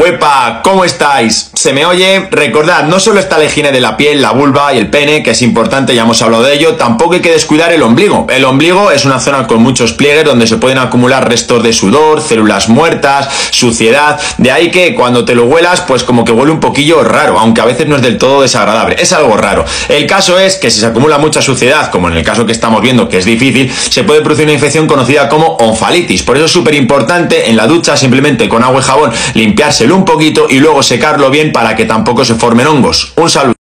¡Huepa! ¿Cómo estáis? ¿Se me oye? Recordad, no solo está la higiene de la piel, la vulva y el pene, que es importante, ya hemos hablado de ello, tampoco hay que descuidar el ombligo. El ombligo es una zona con muchos pliegues donde se pueden acumular restos de sudor, células muertas, suciedad. De ahí que cuando te lo huelas, pues como que huele un poquillo raro, aunque a veces no es del todo desagradable. Es algo raro. El caso es que si se acumula mucha suciedad, como en el caso que estamos viendo, que es difícil, se puede producir una infección conocida como onfalitis. Por eso es súper importante en la ducha simplemente con agua y jabón limpiarse un poquito y luego secarlo bien para que tampoco se formen hongos. Un saludo.